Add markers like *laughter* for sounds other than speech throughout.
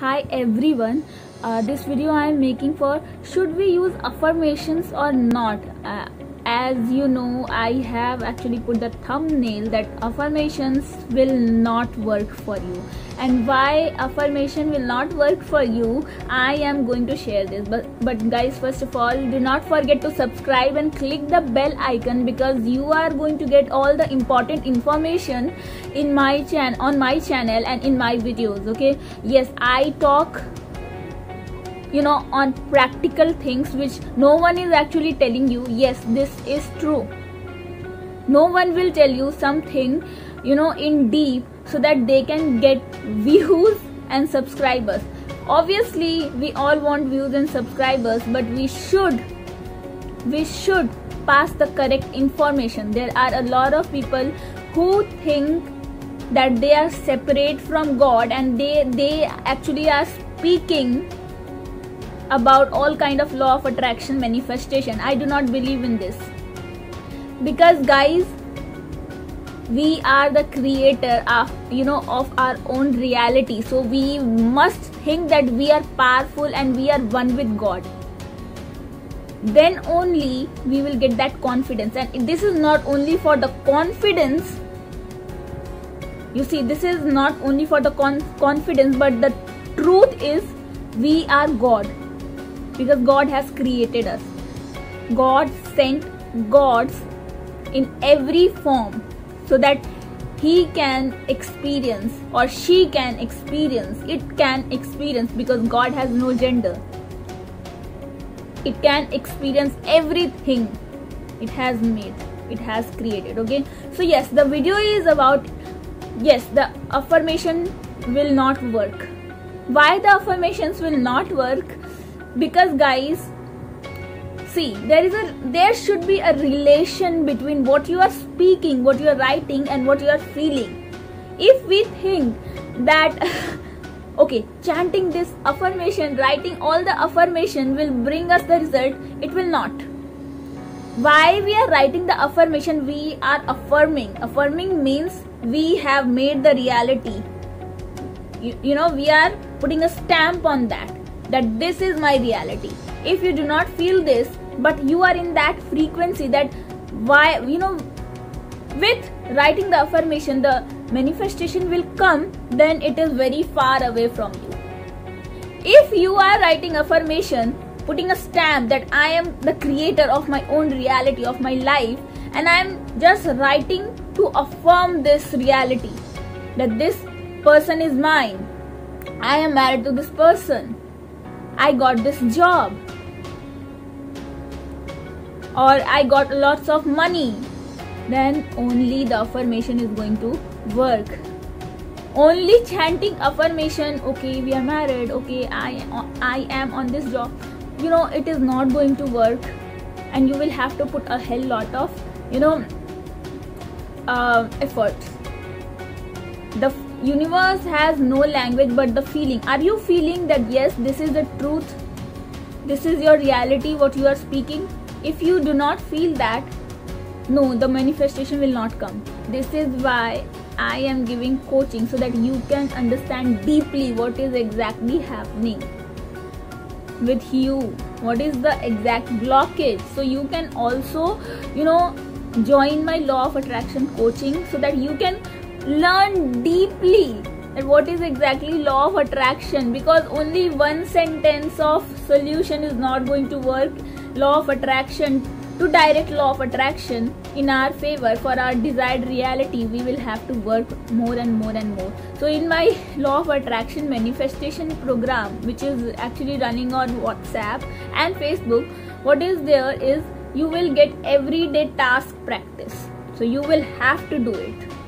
hi everyone. Uh, this video i am making for should we use affirmations or not? Uh, as you know i have actually put the thumbnail that affirmations will not work for you. And why affirmation will not work for you i am going to share this. But but guys first of all do not forget to subscribe and click the bell icon because you are going to get all the important information in my channel on my channel and in my videos okay? Yes i talk you know on practical things which no one is actually telling you yes this is true. No one will tell you something you know in deep so that they can get views and subscribers. Obviously we all want views and subscribers but we should we should pass the correct information. There are a lot of people who think that they are separate from god and they they actually are speaking about all kind of law of attraction manifestation. I do not believe in this. Because guys we are the creator of you know of our own reality. So we must think that we are powerful and we are one with god. Then only we will get that confidence. And this is not only for the confidence. You see this is not only for the con- confidence but the truth is we are god because God has created us. God sent gods in every form so that he can experience or she can experience, it can experience because God has no gender. It can experience everything it has made, it has created. Okay, so yes, the video is about yes, the affirmation will not work. Why the affirmations will not work? Because guys see there is a there should be a relation between what you are speaking what you are writing and what you are feeling. If we think that *laughs* okay chanting this affirmation writing all the affirmation will bring us the result it will not. Why we are writing the affirmation we are affirming. Affirming means we have made the reality. You, you know we are putting a stamp on that that this is my reality. If you do not feel this but you are in that frequency that why you know with writing the affirmation the manifestation will come then it is very far away from you. If you are writing affirmation putting a stamp that i am the creator of my own reality of my life and i am just writing to affirm this reality that this person is mine i am married to this person I got this job or I got lots of money, then only the affirmation is going to work. Only chanting affirmation, okay, we are married, okay, I, I am on this job, you know, it is not going to work, and you will have to put a hell lot of, you know, uh, efforts. The universe has no language but the feeling. Are you feeling that yes this is the truth? This is your reality what you are speaking? If you do not feel that no the manifestation will not come. This is why i am giving coaching so that you can understand deeply what is exactly happening with you. What is the exact blockage? So you can also you know join my law of attraction coaching so that you can learn deeply that what is exactly law of attraction because only one sentence of solution is not going to work. Law of attraction to direct law of attraction in our favor for our desired reality we will have to work more and more and more. So in my *laughs* law of attraction manifestation program which is actually running on whatsapp and facebook what is there is you will get everyday task practice. So you will have to do it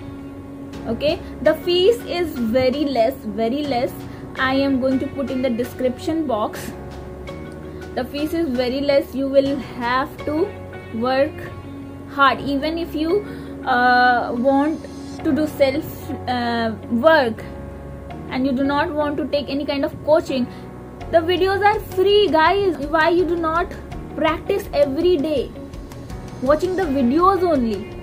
okay? The fees is very less very less. I am going to put in the description box. The fees is very less. You will have to work hard. Even if you uh, want to do self uh, work and you do not want to take any kind of coaching the videos are free guys. Why you do not practice every day? Watching the videos only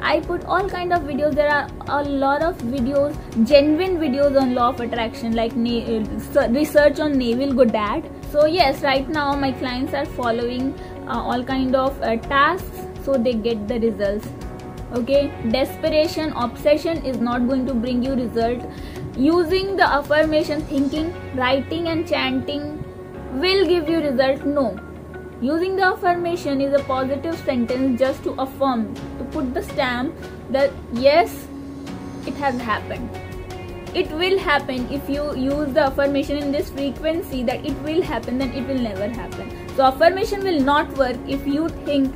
I put all kind of videos. There are a lot of videos, genuine videos on law of attraction, like uh, research on Neville Goddard. So yes, right now my clients are following uh, all kind of uh, tasks, so they get the results. Okay, desperation, obsession is not going to bring you result. Using the affirmation, thinking, writing, and chanting will give you result. No, Using the affirmation is a positive sentence just to affirm, put the stamp that yes, it has happened. It will happen if you use the affirmation in this frequency that it will happen, then it will never happen. So, affirmation will not work if you think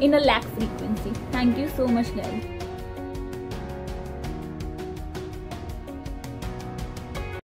in a lack frequency. Thank you so much, guys.